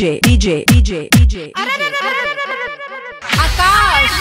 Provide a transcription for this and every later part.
DJ, DJ, DJ, DJ. Akash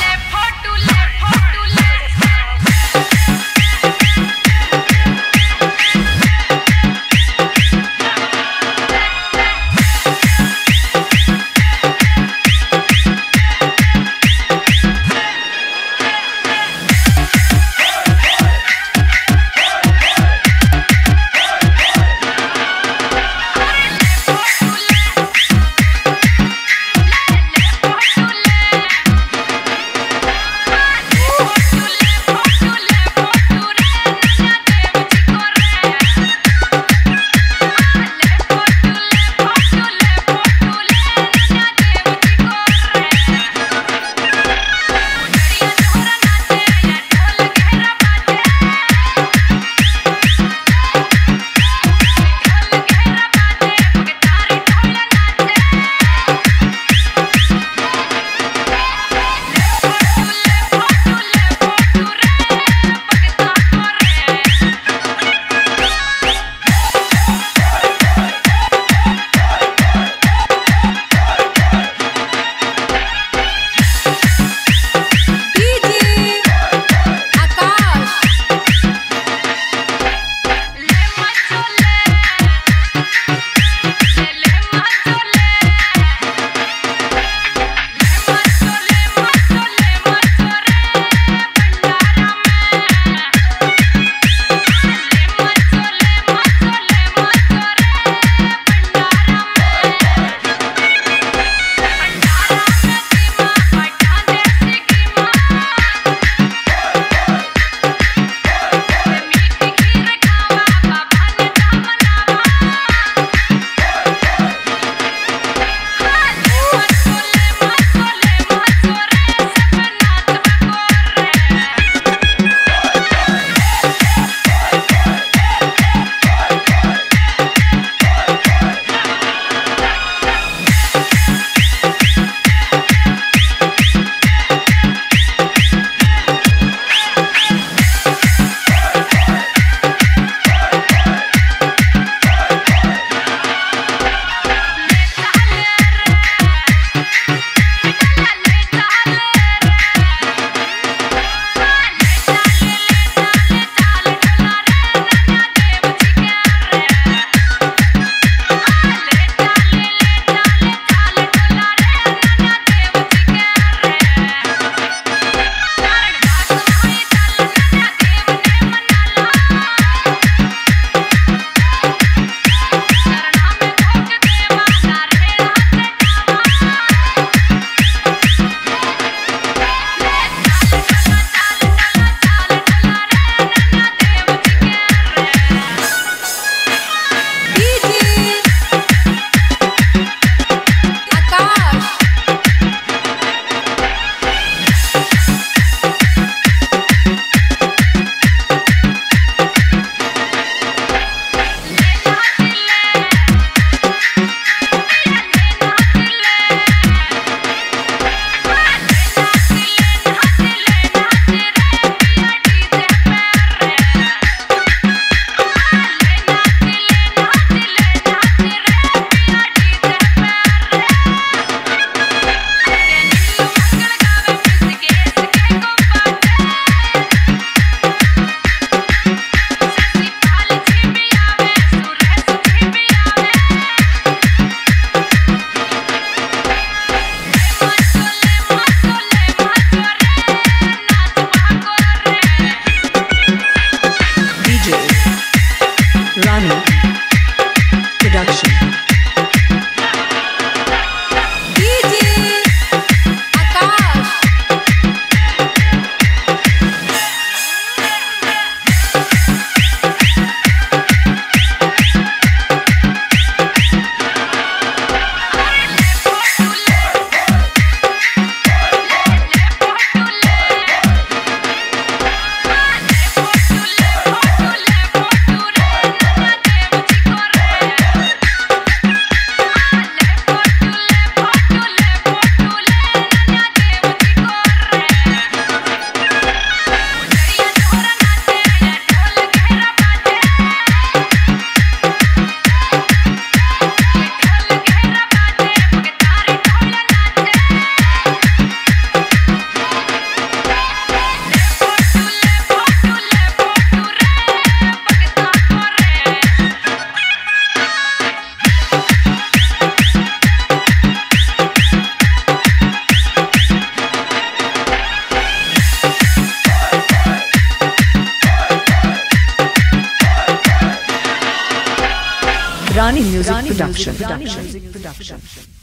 Rani Music Production. Production.